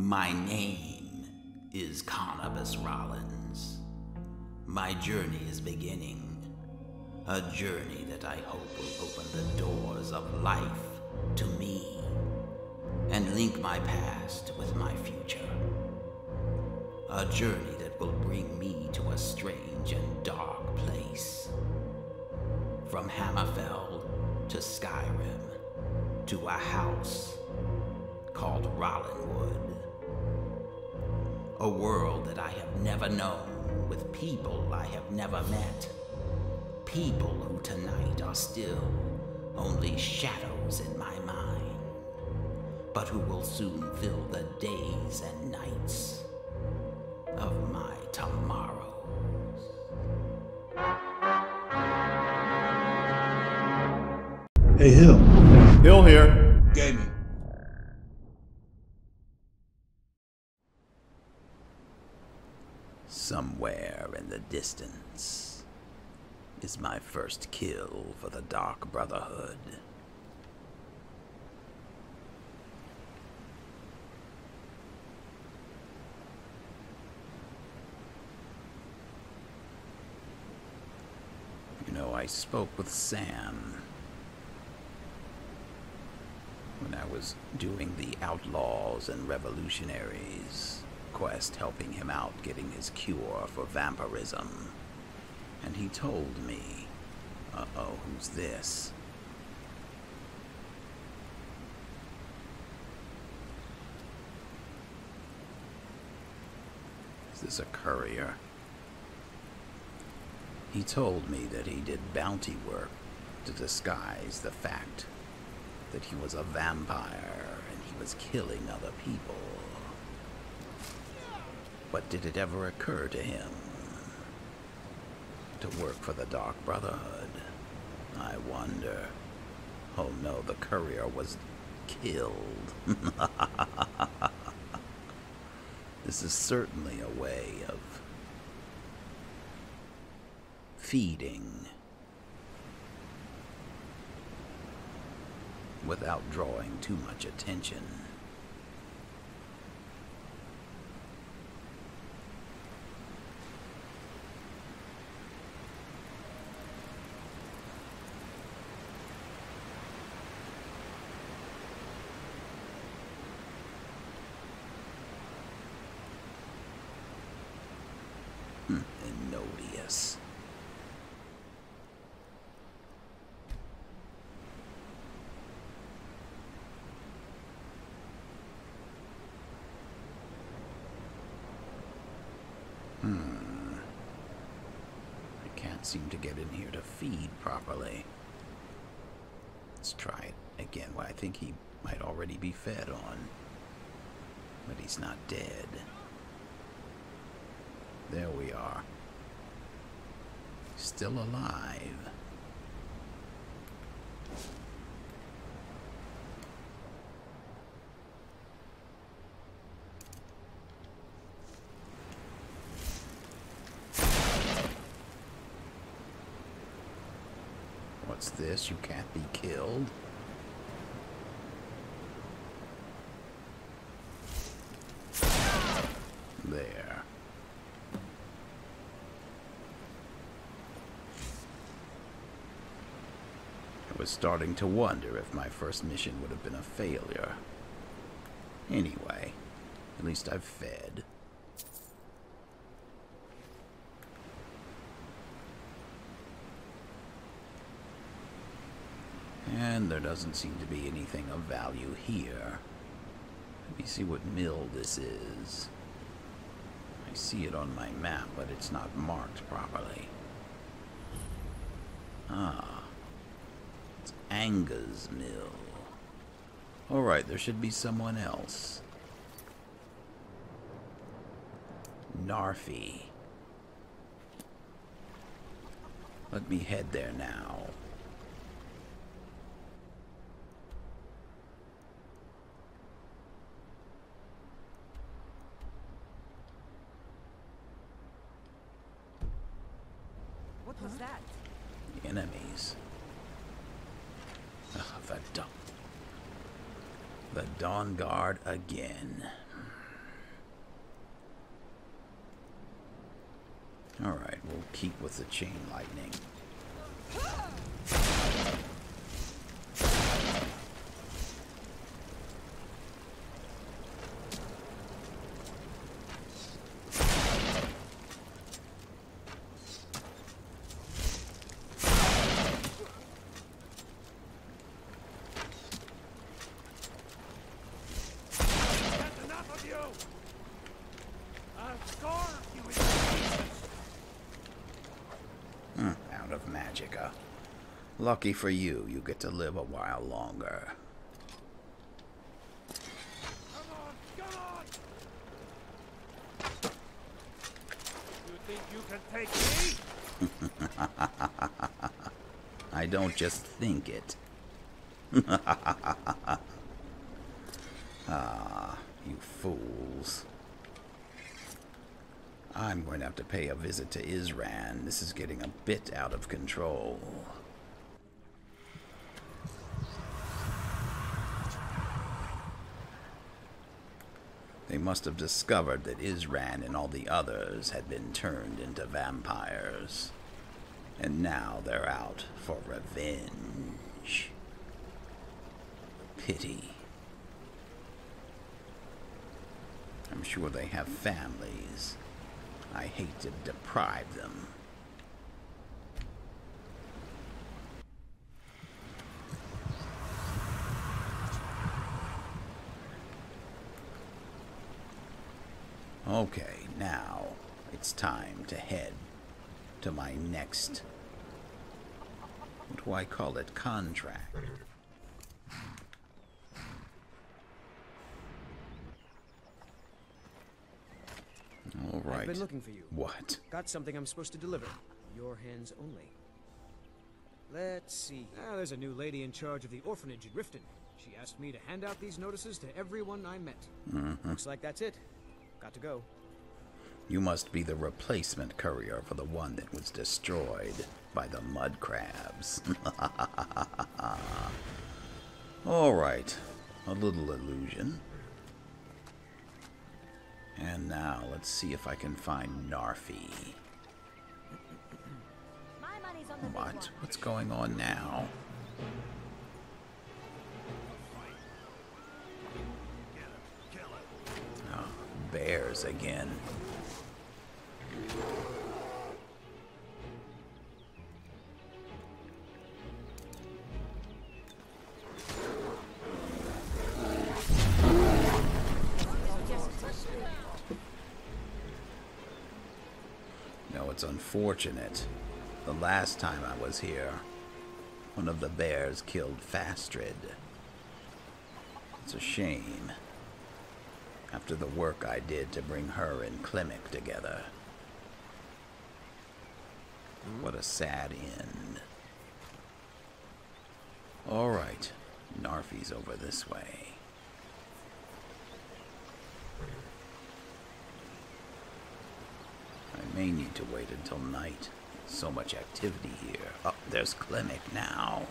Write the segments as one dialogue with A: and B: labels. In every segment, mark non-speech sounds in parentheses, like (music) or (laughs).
A: My name is Carnabas Rollins. My journey is beginning. A journey that I hope will open the doors of life to me and link my past with my future. A journey that will bring me to a strange and dark place. From Hammerfell to Skyrim to a house called Rollinwood. A world that I have never known with people I have never met. People who tonight are still only shadows in my mind, but who will soon fill the days and nights of my tomorrows.
B: Hey, Hill.
C: Hill here.
B: Gaming.
A: Somewhere in the distance is my first kill for the Dark Brotherhood. You know, I spoke with Sam when I was doing the Outlaws and Revolutionaries quest, helping him out getting his cure for vampirism. And he told me, uh oh, who's this? Is this a courier? He told me that he did bounty work to disguise the fact that he was a vampire and he was killing other people. But did it ever occur to him to work for the Dark Brotherhood? I wonder. Oh no, the courier was killed. (laughs) this is certainly a way of feeding without drawing too much attention. Hmm, Ennodius. Hmm. I can't seem to get in here to feed properly. Let's try it again. Well, I think he might already be fed on. But he's not dead. There we are. Still alive. What's this? You can't be killed? There. I was starting to wonder if my first mission would have been a failure. Anyway, at least I've fed. And there doesn't seem to be anything of value here. Let me see what mill this is. I see it on my map, but it's not marked properly. Ah. It's Anga's mill. Alright, there should be someone else. Narfi. Let me head there now. on guard again. Alright, we'll keep with the chain lightning. Magicka. Lucky for you, you get to live a while longer.
D: Come on, come on! You think you can take me? (laughs)
A: I don't just think it. (laughs) ah, you fools. I'm going to have to pay a visit to Isran. This is getting a bit out of control. They must have discovered that Isran and all the others had been turned into vampires. And now they're out for revenge. Pity. I'm sure they have families. I hate to deprive them. Okay, now it's time to head to my next. What do I call it? Contract. All right.
E: I've been looking for you.
A: What?
E: Got something I'm supposed to deliver. Your hands only. Let's see. Ah, there's a new lady in charge of the orphanage in Riften. She asked me to hand out these notices to everyone I met. hmm Looks like that's it. Got to go.
A: You must be the replacement courier for the one that was destroyed by the mud crabs. (laughs) All right. A little illusion. And now let's see if I can find Narfi. What? What's going on now? Oh, bears again. It's unfortunate. The last time I was here, one of the bears killed Fastred. It's a shame. After the work I did to bring her and Klimmek together. What a sad end. Alright, Narfi's over this way. I may need to wait until night. So much activity here. Oh, there's Klimmek now.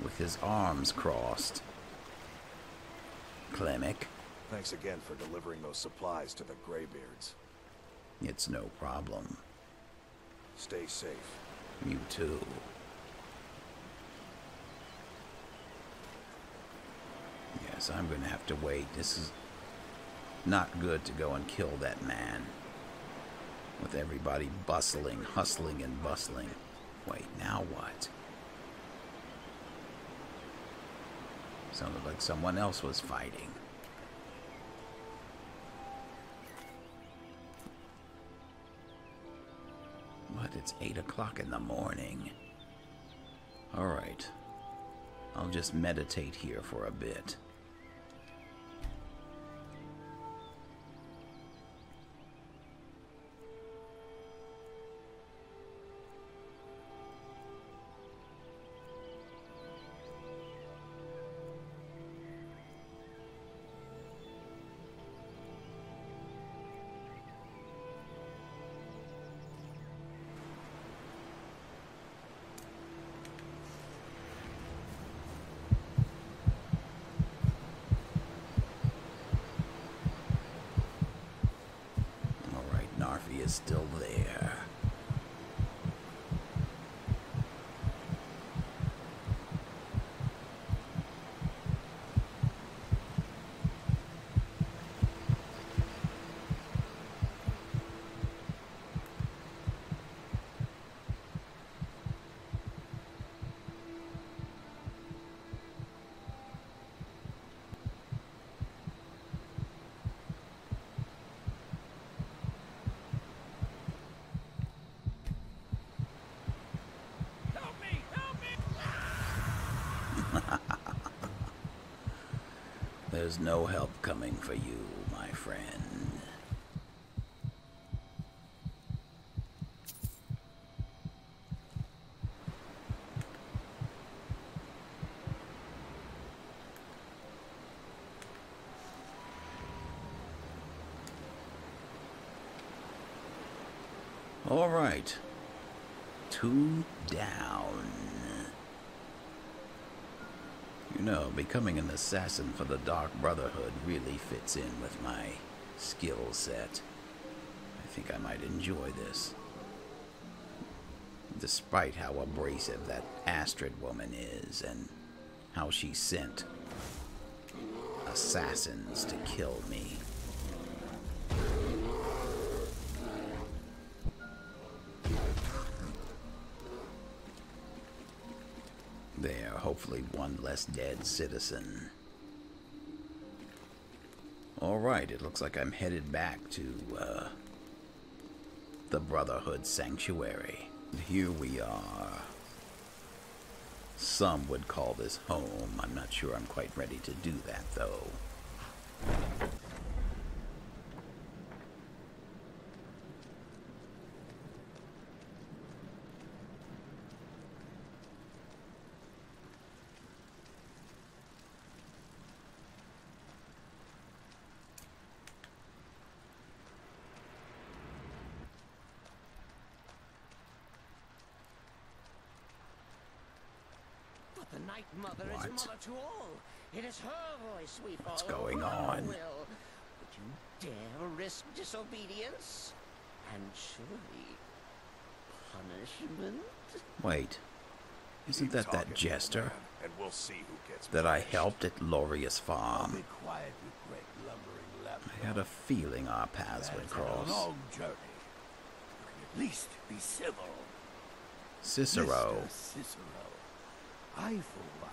A: With his arms crossed. Klimmek,
F: Thanks again for delivering those supplies to the Greybeards.
A: it's no problem.
F: Stay safe.
A: You too. Yes, I'm going to have to wait. This is not good to go and kill that man. With everybody bustling, hustling, and bustling. Wait, now what? Sounded like someone else was fighting. What? It's 8 o'clock in the morning. Alright. I'll just meditate here for a bit. There's no help coming for you, my friend. All right. Two down. You know, becoming an assassin for the Dark Brotherhood really fits in with my skill set. I think I might enjoy this. Despite how abrasive that Astrid woman is and how she sent assassins to kill me. Hopefully one less dead citizen. Alright, it looks like I'm headed back to, uh, the Brotherhood Sanctuary. Here we are. Some would call this home. I'm not sure I'm quite ready to do that, though.
G: But the Night Mother
A: What?
G: is mother to all. It is her voice we follow.
A: What's going on?
G: Will. Would you dare risk disobedience? And surely punishment?
A: Wait, isn't that that jester
F: And we'll see who gets
A: that I helped at Loreius Farm?
B: Be quiet, you great lumbering lapdog.
A: I had a feeling our paths would
B: Man's had a
A: cross.
B: long journey. You can at least be civil.
A: Cicero.
B: Mr. Cicero. I, for one,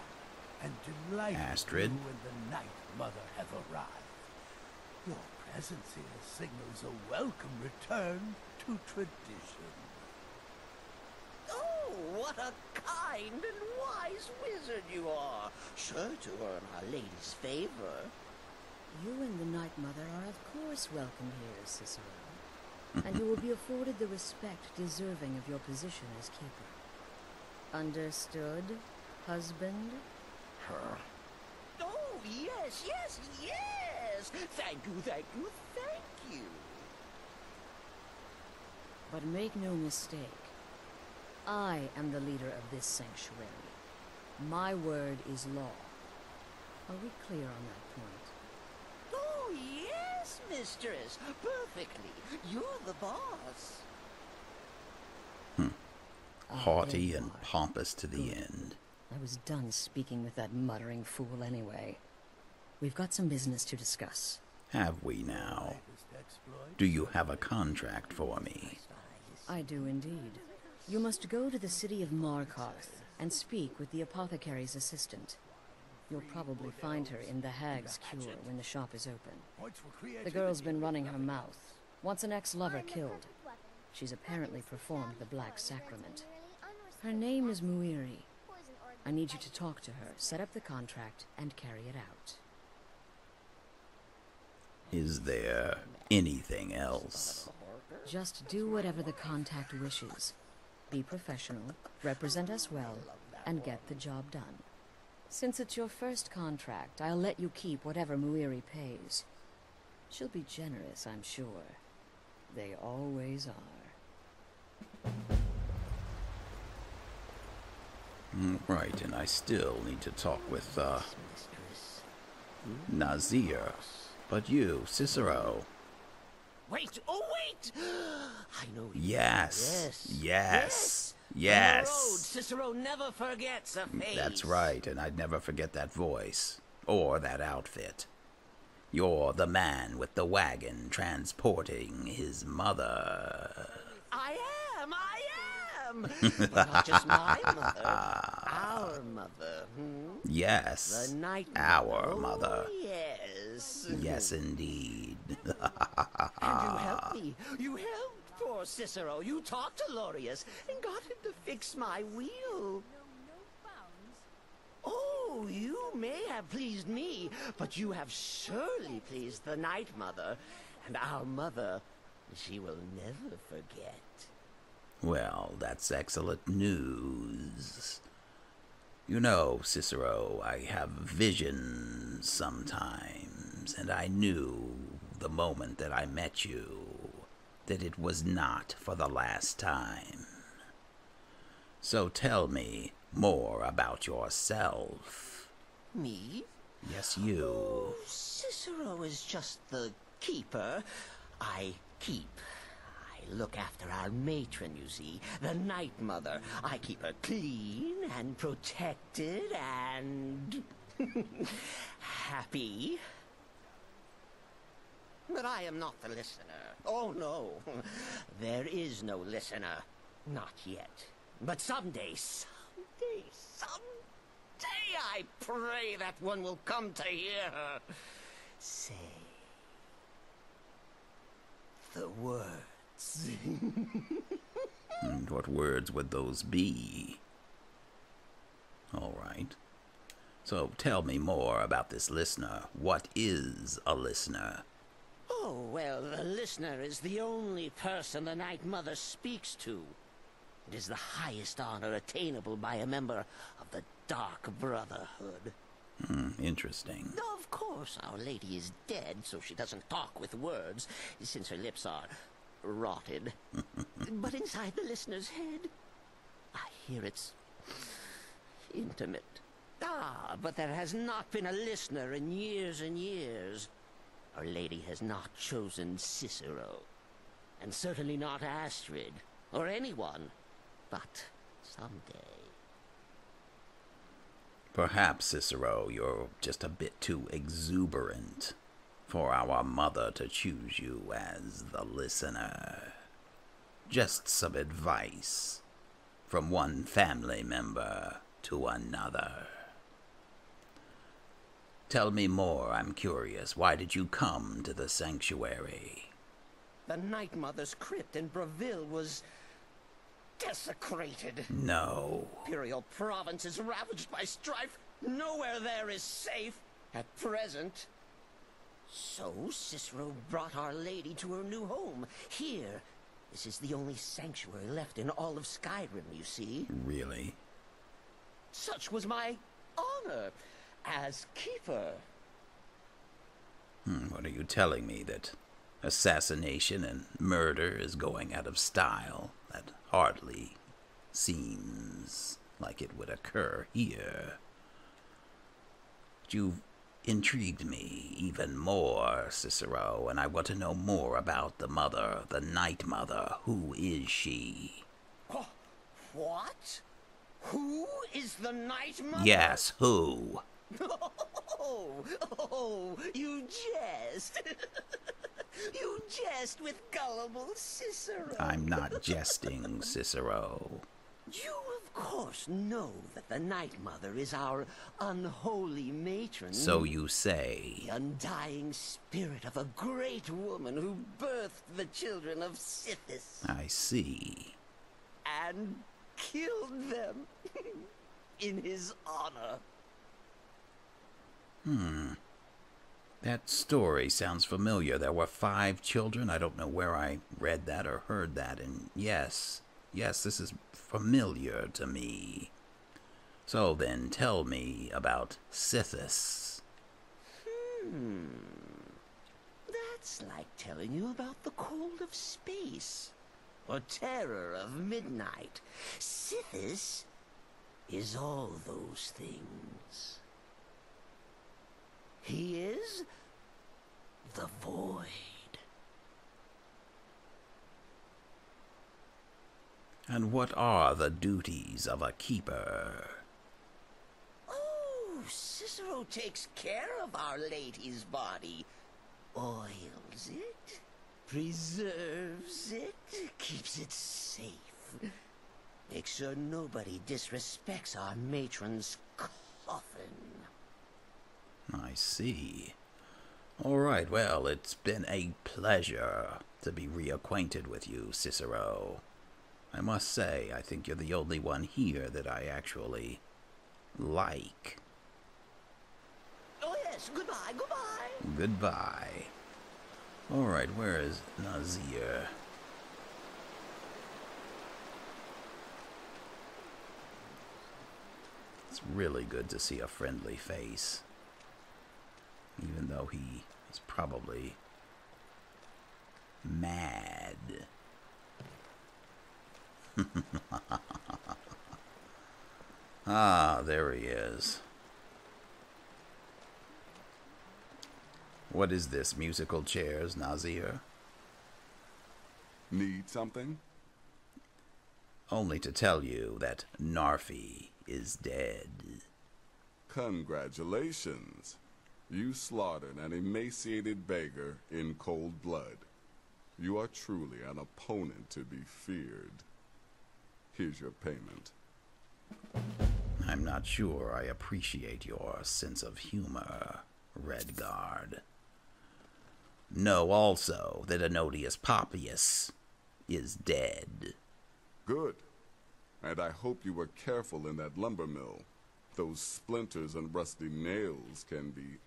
B: am delighted
A: Astrid.
B: you and the Night Mother have arrived. Your presence here signals a welcome return to tradition.
G: Oh, what a kind and wise wizard you are! Sure to earn Our Lady's favor.
H: You and the Night Mother are of course welcome here, Cicero. and you will be (laughs) afforded the respect deserving of your position as keeper. Understood, husband?
G: Oh, yes, yes, yes! Thank you, thank you, thank you!
H: But make no mistake. I am the leader of this sanctuary. My word is law. Are we clear on that point?
G: Oh, yes, mistress. Perfectly. You're the boss.
H: Hmm. haughty
A: and pompous to the end.
H: I was done speaking with that muttering fool anyway. We've got some business to discuss.
A: Have we now? Do you have a contract for me?
H: I do indeed. You must go to the city of Markarth and speak with the apothecary's assistant. You'll probably find her in the Hag's Cure when the shop is open. The girl's been running her mouth. Wants an ex-lover killed. She's apparently performed the Black Sacrament. Her name is Muiri. I need you to talk to her, set up the contract, and carry it out.
A: Is there anything else?
H: Just do whatever the contact wishes. Be professional, represent us well, and get the job done. Since it's your first contract, I'll let you keep whatever Muiri pays. She'll be generous, I'm sure. They always are.
A: Right, and I still need to talk with, uh, Nazir. But you, Cicero.
G: Wait, oh, wait! (gasps) I know you.
A: Yes.
G: Yes.
A: Yes. Yes.
G: road, Cicero never forgets a face.
A: That's right, and I'd never forget that voice or that outfit. You're the man with the wagon transporting his mother.
G: I am, I am! but not just my mother. Our mother. Hmm?
A: Yes.
G: The night
A: Our
G: Oh,
A: mother.
G: Yes.
A: Yes, indeed. (laughs)
G: And you helped me. You helped poor Cicero. You talked to Loreius and got him to fix my wheel. Oh, you may have pleased me, but you have surely pleased the Night Mother. And our mother, she will never forget.
A: Well, that's excellent news. You know, Cicero, I have visions sometimes, and I knew the moment that I met you that it was not for the last time. So tell me more about yourself.
G: Me?
A: Yes, you.
G: Oh, Cicero is just the keeper. I keep. Look after our matron, you see, the Night Mother. I keep her clean and protected and (laughs) happy. But I am not the listener. Oh, no. (laughs) There is no listener. Not yet. But someday, someday, someday, I pray that one will come to hear her say the words. (laughs)
A: And what words would those be? All right. So tell me more about this listener. What is a listener?
G: Oh, well, the listener is the only person the Night Mother speaks to. It is the highest honor attainable by a member of the Dark Brotherhood.
A: Hmm, interesting.
G: Of course, Our Lady is dead, so she doesn't talk with words, since her lips are rotted. but inside the listener's head, I hear it's intimate. Ah, but there has not been a listener in years and years. Our Lady has not chosen Cicero, and certainly not Astrid, or anyone. But someday.
A: Perhaps, Cicero, you're just a bit too exuberant for our mother to choose you as the listener. Just some advice from one family member to another. Tell me more, I'm curious. Why did you come to the sanctuary?
G: The Night Mother's crypt in Bravil was desecrated.
A: No.
G: Imperial province is ravaged by strife. Nowhere there is safe at present. So Cicero brought Our Lady to her new home. Here, this is the only sanctuary left in all of Skyrim, you see.
A: Really?
G: Such was my honor as keeper.
A: Hmm, what are you telling me? That assassination and murder is going out of style? That hardly seems like it would occur here. But you've intrigued me even more, Cicero, and I want to know more about the mother, the Night Mother. Who is she?
G: What? Who is the Night Mother?
A: Yes, who?
G: Oh, (laughs) oh, you jest. (laughs) you jest with gullible Cicero.
A: I'm not (laughs) jesting, Cicero.
G: You, course, know that the Night Mother is our unholy matron.
A: So you say.
G: The undying spirit of a great woman who birthed the children of Sithis
A: I see.
G: and killed them (laughs) in his honor. Hmm.
A: That story sounds familiar. There were five children. I don't know where I read that or heard that. And yes, yes, this is familiar to me. So then, tell me about Sithis. Hmm.
G: That's like telling you about the cold of space or terror of midnight. Sithis is all those things. He is the void.
A: And what are the duties of a keeper?
G: Oh, Cicero takes care of Our Lady's body. Oils it, preserves it, keeps it safe. Makes sure nobody disrespects our matron's coffin.
A: I see. All right, well, it's been a pleasure to be reacquainted with you, Cicero. I must say, I think you're the only one here that I actually like.
G: Oh, yes, goodbye, goodbye.
A: Goodbye. All right, where is Nazir? It's really good to see a friendly face. Even though he is probably mad. (laughs) ah, there he is. What is this, musical chairs, Nazir?
I: Need something?
A: Only to tell you that Narfi is dead.
I: Congratulations. You slaughtered an emaciated beggar in cold blood. You are truly an opponent to be feared. Here's your payment.
A: I'm not sure I appreciate your sense of humor, Redguard. Know also that Ennodius Papius is dead.
I: Good. And I hope you were careful in that lumber mill. Those splinters and rusty nails can be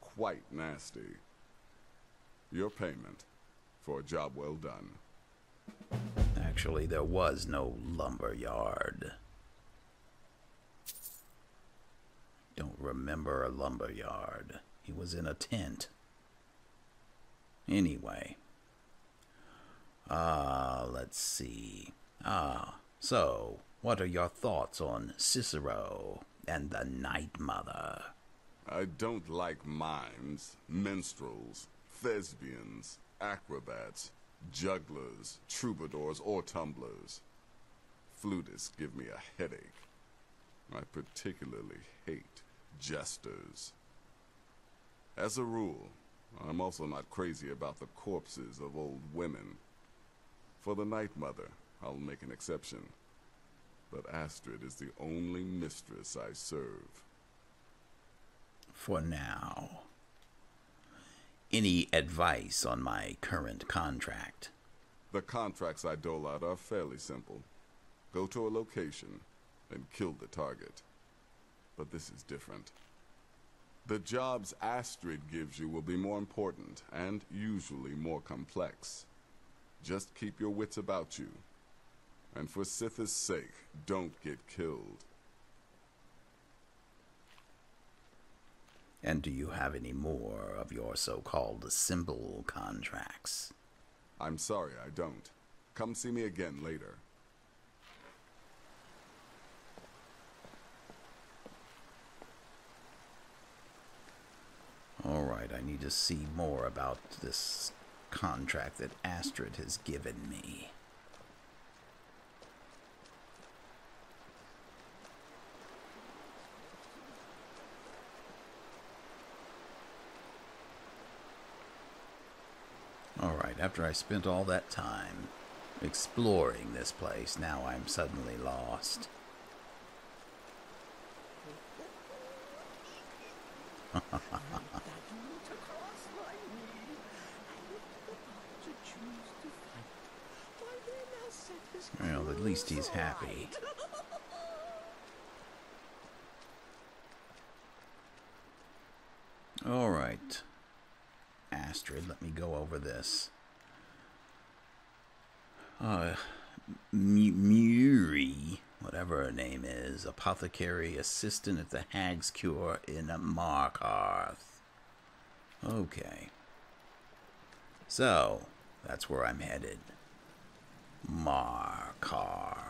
I: quite nasty. Your payment for a job well done.
A: Actually, there was no lumber yard. Don't remember a lumber yard. He was in a tent. Anyway. Ah, uh, let's see. Ah, so, what are your thoughts on Cicero and the Night Mother?
I: I don't like mimes, minstrels, thespians, acrobats, jugglers, troubadours, or tumblers. Flutists give me a headache. I particularly hate jesters. As a rule, I'm also not crazy about the corpses of old women. For the Night Mother, I'll make an exception. But Astrid is the only mistress I serve.
A: For now. Any advice on my current contract?
I: The contracts I dole out are fairly simple. Go to a location and kill the target. But this is different. The jobs Astrid gives you will be more important and usually more complex. Just keep your wits about you. And for Sithis' sake, don't get killed.
A: And do you have any more of your so-called symbol contracts?
I: I'm sorry, I don't. Come see me again later.
A: Alright, I need to see more about this contract that Astrid has given me. Alright, after I spent all that time exploring this place, now I'm suddenly lost. well, at least he's happy. All right. Astrid, let me go over this. Uh, Muri, whatever her name is, apothecary assistant at the Hag's Cure in Markarth. Okay. So, that's where I'm headed. Markarth.